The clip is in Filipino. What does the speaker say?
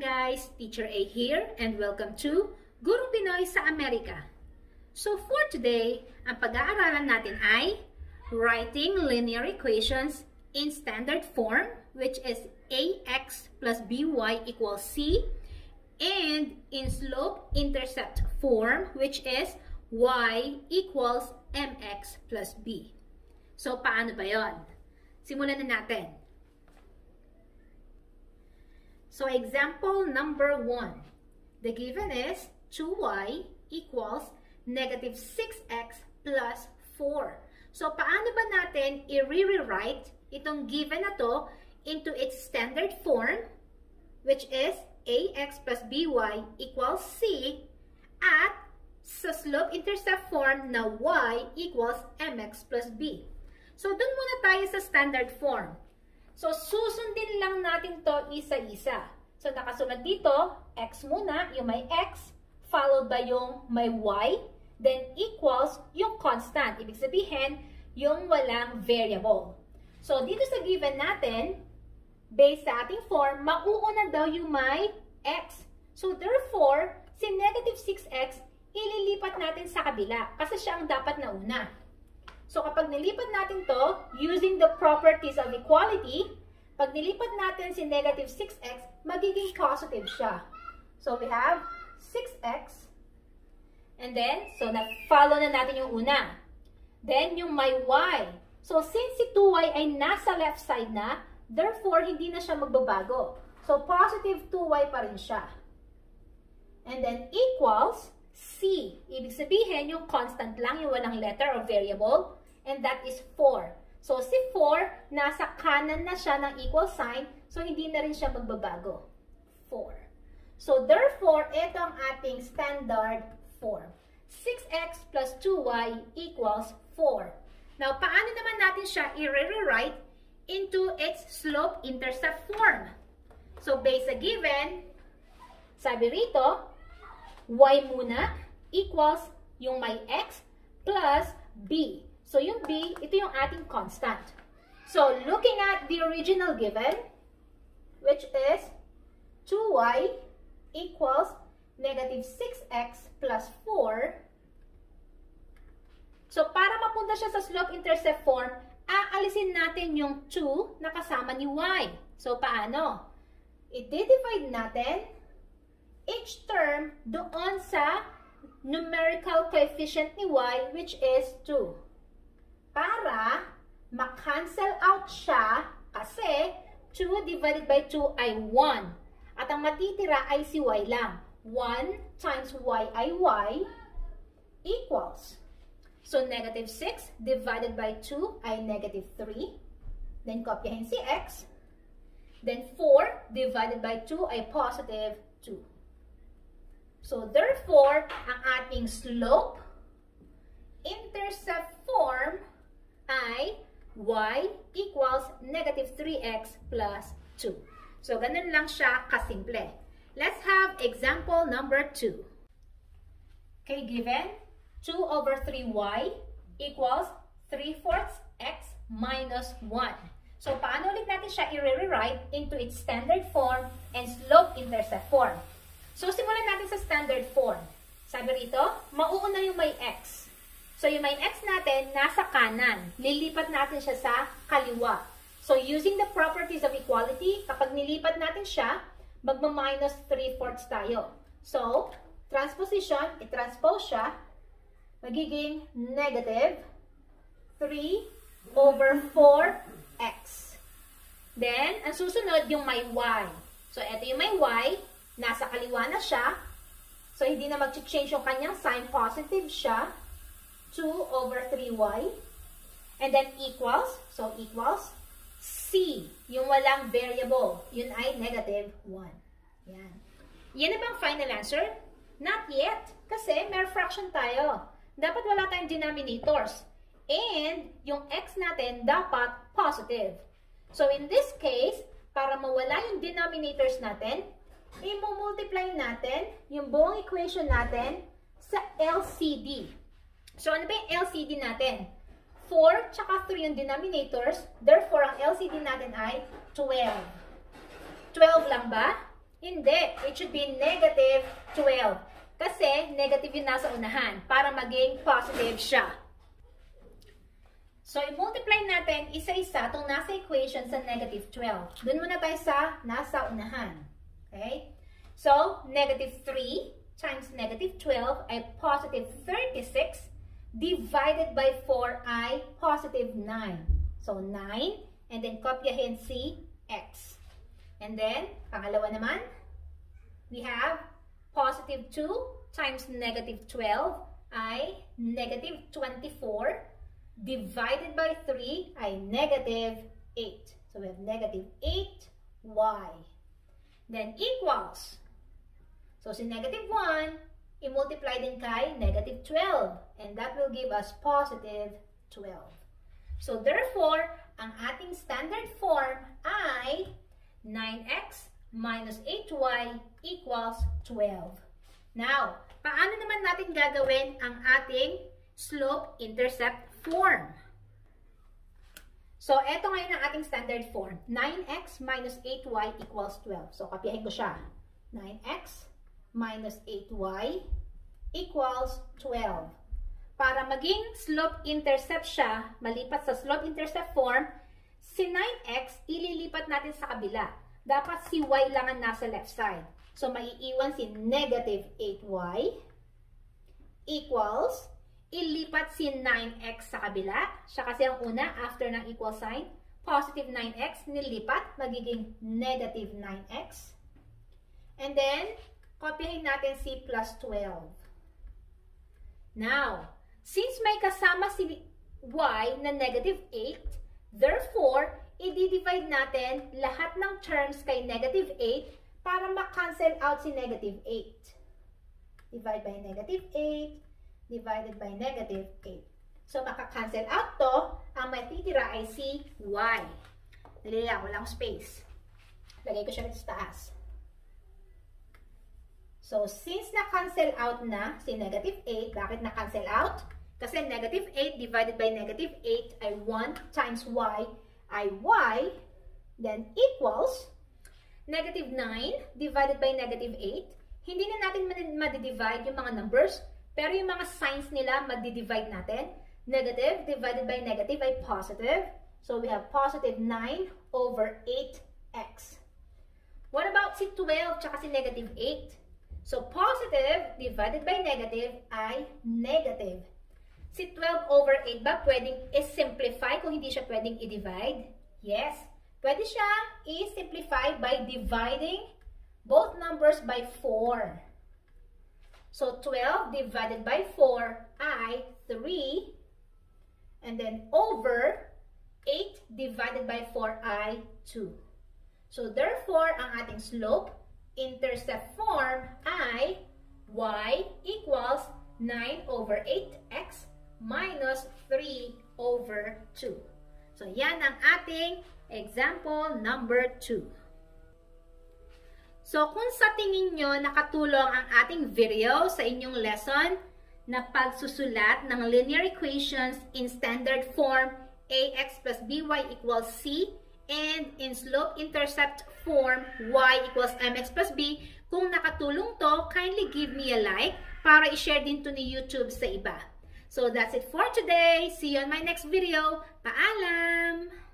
guys, Teacher A here and welcome to Gurong Pinoy sa Amerika. So for today, ang pag-aaralan natin ay writing linear equations in standard form which is ax plus by equals c and in slope-intercept form which is y equals mx plus b. So paano ba yon? Simulan na natin. So example number 1. The given is 2y equals negative 6x plus 4. So paano ba natin i-rewrite itong given na to into its standard form which is ax plus by equals c at sa slope-intercept form na y equals mx plus b. So dun muna tayo sa standard form. So, susundin lang natin to isa-isa. So, nakasunod dito, x muna, yung may x, followed by yung may y, then equals yung constant. Ibig sabihin, yung walang variable. So, dito sa given natin, based sa ating form, mauuna daw yung may x. So, therefore, si negative 6x, ililipat natin sa kabila kasi siya ang dapat na una. So kapag nilipat natin to, using the properties of equality, pag nilipat natin si negative 6x, magiging positive siya. So we have 6x, and then, so na-follow na natin yung una. Then yung my y. So since si 2y ay nasa left side na, therefore hindi na siya magbabago. So positive 2y pa rin siya. And then equals C. Ibig sabihin, yung constant lang, yung walang letter or variable, and that is 4. So, si 4, nasa kanan na siya ng equal sign, so hindi na rin siya magbabago. 4. So, therefore, ito ang ating standard form. 6x plus 2y equals 4. Now, paano naman natin siya i-rewrite into its slope-intercept form? So, based sa given, sabi rito, y muna equals yung may x plus b. So, yung b, ito yung ating constant. So, looking at the original given, which is 2y equals negative 6x plus 4. So, para mapunta siya sa slope-intercept form, aalisin natin yung 2 na kasama ni y. So, paano? I-divide natin each term doon sa numerical coefficient ni y which is 2. Para ma-cancel out siya kasi 2 divided by 2 ay 1. At ang matitira ay si y lang. 1 times y ay y equals. So, negative 6 divided by 2 ay negative 3. Then, kopyahin si x. Then, 4 divided by 2 ay positive 2. So, therefore, ang ating slope intercept form ay y equals negative 3x plus 2. So, ganun lang siya kasimple. Let's have example number 2. Okay, given 2 over 3y equals 3 fourths x minus 1. So, paano ulit natin siya i-rewrite into its standard form and slope-intercept form? So, simulan natin sa standard form. Sabi rito, mauuna yung may x. So, yung may x natin, nasa kanan. Lilipat natin siya sa kaliwa. So, using the properties of equality, kapag nilipat natin siya, magma-minus 3 fourths tayo. So, transposition, i-transpose siya, magiging negative 3 over 4x. Then, ang susunod, yung may y. So, ito yung may y, nasa kaliwa na siya. So, hindi na mag-change yung kanyang sign. Positive siya. 2 over 3y. And then equals. So, equals C. Yung walang variable. Yun ay negative 1. Yan. Yan na bang final answer? Not yet. Kasi may fraction tayo. Dapat wala tayong denominators. And yung x natin dapat positive. So, in this case, para mawala yung denominators natin, i-multiply natin yung buong equation natin sa LCD. So, ano ba yung LCD natin? 4 tsaka 3 yung denominators. Therefore, ang LCD natin ay 12. 12 lang ba? Hindi. It should be negative 12. Kasi negative yung nasa unahan para maging positive siya. So, i-multiply natin isa-isa itong nasa equation sa negative 12. Doon muna tayo sa nasa unahan. Okay? So, negative 3 times negative 12 ay positive 36 divided by 4i, positive 9. So, 9 and then kopyahin si x. And then, pangalawa naman, we have positive 2 times negative 12 ay negative 24 divided by 3 ay negative 8. So we have negative 8y. Then equals. So si negative 1, i-multiply din kay negative 12. And that will give us positive 12. So therefore, ang ating standard form ay 9x minus 8y equals 12. Now, paano naman natin gagawin ang ating slope-intercept form. So, eto ngayon ang ating standard form. 9x minus 8y equals 12. So, kopyahin ko siya. 9x minus 8y equals 12. Para maging slope-intercept siya, malipat sa slope-intercept form, si 9x, ililipat natin sa kabila. Dapat si y lang ang nasa left side. So, maiiwan si negative 8y equals ilipat si 9x sa kabila. Siya kasi ang una after ng equal sign. Positive 9x, nilipat, magiging negative 9x. And then, kopyahin natin si plus 12. Now, since may kasama si y na negative 8, therefore, i-divide natin lahat ng terms kay negative 8 para ma-cancel out si negative 8. Divide by negative 8 divided by negative 8. So, makakancel out to. Ang matitira ay si y. Nalila ko lang space. Lagay ko siya sa taas. So, since na-cancel out na si negative 8, bakit na-cancel out? Kasi negative 8 divided by negative 8 ay 1 times y ay y, then equals negative 9 divided by negative 8. Hindi na natin madidivide yung mga numbers pero yung mga signs nila, magdi-divide natin. Negative divided by negative ay positive. So we have positive 9 over 8x. What about si 12 tsaka si negative 8? So positive divided by negative ay negative. Si 12 over 8 ba pwedeng i-simplify kung hindi siya pwedeng i-divide? Yes. Pwede siya i-simplify by dividing both numbers by 4. So 12 divided by 4 ay 3. And then over 8 divided by 4 ay 2. So therefore, ang ating slope intercept form ay y equals 9 over 8x minus 3 over 2. So yan ang ating example number 2. So, kung sa tingin nyo nakatulong ang ating video sa inyong lesson na pagsusulat ng linear equations in standard form ax plus by equals c and in slope-intercept form y equals mx plus b, kung nakatulong to, kindly give me a like para i-share din to ni YouTube sa iba. So, that's it for today. See you on my next video. Paalam!